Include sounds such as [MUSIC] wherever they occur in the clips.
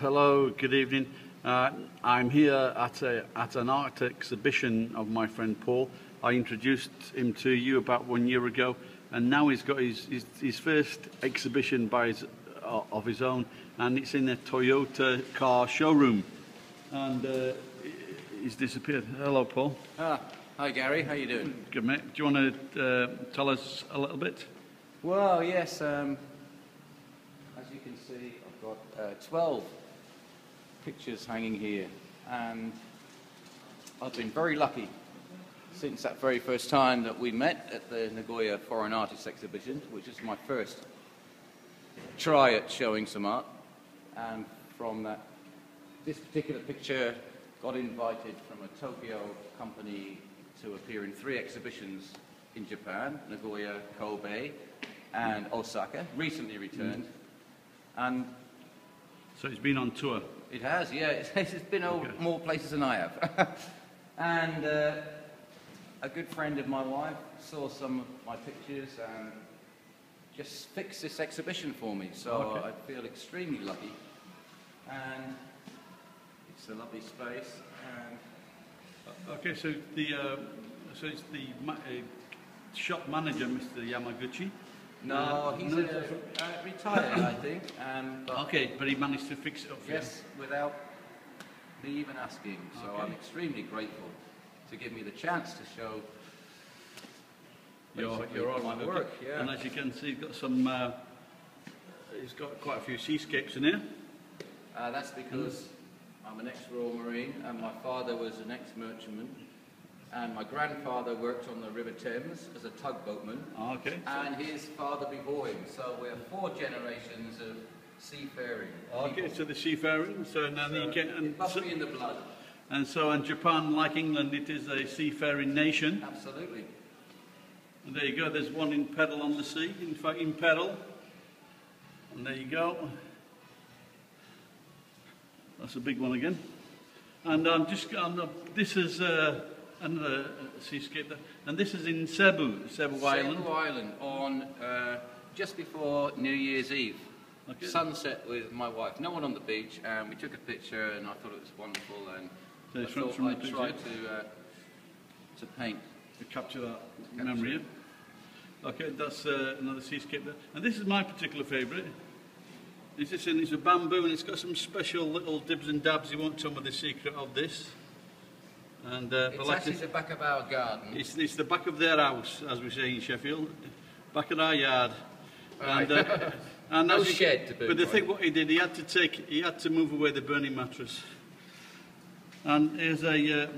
hello, good evening. Uh, I'm here at, a, at an art exhibition of my friend Paul. I introduced him to you about one year ago, and now he's got his, his, his first exhibition by his, uh, of his own, and it's in a Toyota car showroom. And uh, he's disappeared. Hello, Paul. Ah, hi Garry, how you doing? Good mate. Do you want to uh, tell us a little bit? Well, yes, um, as you can see, I've got uh, 12 pictures hanging here, and I've been very lucky since that very first time that we met at the Nagoya Foreign Artists Exhibition, which is my first try at showing some art. And from that, this particular picture got invited from a Tokyo company to appear in three exhibitions in Japan, Nagoya, Kobe, and Osaka, recently returned. And So he's been on tour. It has, yeah. [LAUGHS] It's, it's been Okay. more places than I have. [LAUGHS] and uh, a good friend of my wife saw some of my pictures and just fixed this exhibition for me. So Okay. I feel extremely lucky. And it's a lovely space. And Okay, so the uh, so it's the ma- uh, shop manager, Mr. Yamaguchi. No, he's no, uh, uh, retired, I think. Um, but Okay, but he managed to fix it up for Yes, without me even asking. So Okay. I'm extremely grateful to give me the chance to show you. Your, basically your own my okay. work. Yeah. And as you can see, he's got some. Uh, he's got quite a few seascapes in here. Uh, that's because I'm an ex-Royal Marine and my father was an ex-merchantman and my grandfather worked on the River Thames as a tugboatman Ah, Okay. and his father before him. So we're four generations of seafaring. Okay, people. so the seafaring. So now So you can, and it must so, be in the blood. and so in Japan, like England, it is a seafaring nation. Absolutely. And there you go. There's one in Pedal on the Sea. In fact, in Pedal. And there you go. That's a big one again. And I'm just the, this is uh, another uh, seascape there. And this is in Cebu, Cebu Island. Cebu Island on uh, just before New Year's Eve. Okay. Sunset with my wife. No one on the beach, and we took a picture, and I thought it was wonderful, and So I thought from I'd try to uh, to paint. to capture that memory. yeah. Okay, that's uh, another seascape there. And this is my particular favourite. It's in, it's a bamboo and it's got some special little dibs and dabs. You won't tell me the secret of this. And uh, It's actually the back of our garden. it's, it's the back of their house, as we say in Sheffield, back of our yard. And, uh, [LAUGHS] and No shed to boot, But the right? thing, what he did, he had to take, he had to move away the burning mattress. And here's a, uh,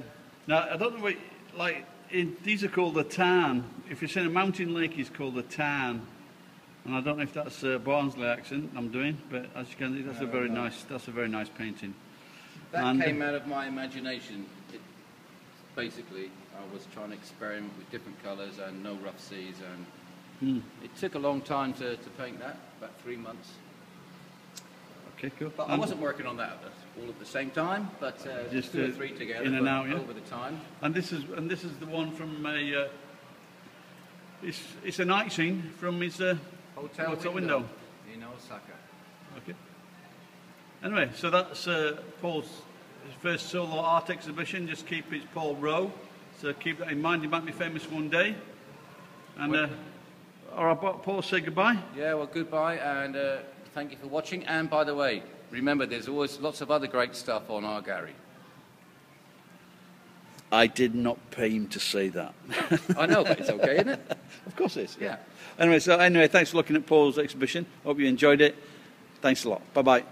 now I don't know what, like, in, these are called the tarn. If you're saying a mountain lake is called the tarn. And I don't know if that's a Barnsley accent I'm doing, but as you can see, that's a very nice, that's a very nice painting. that and- came out of my imagination. Basically, I was trying to experiment with different colours and no rough seas, and Hmm. it took a long time to, to paint that, about three months. Okay, cool. But I wasn't working on that all at the same time, but uh, Just, two or uh, three together in and out, yeah? over the time. And this is and this is the one from a. Uh, it's it's a night scene from his. Uh, Hotel, Hotel window, window. in Osaka. okay. Anyway, so that's uh, Paul's first solo art exhibition. Just keep it's Paul Rowe. So keep that in mind. He might be famous one day. And uh, all right, Paul, say goodbye. Yeah, well, goodbye, and uh, thank you for watching. And by the way, remember, there's always lots of other great stuff on Arrgh Garry. I did not pay him to say that. [LAUGHS] I know, but it's okay, isn't it? [LAUGHS] of course it is. Yeah. Anyway, so anyway, thanks for looking at Paul's exhibition. Hope you enjoyed it. Thanks a lot. Bye bye.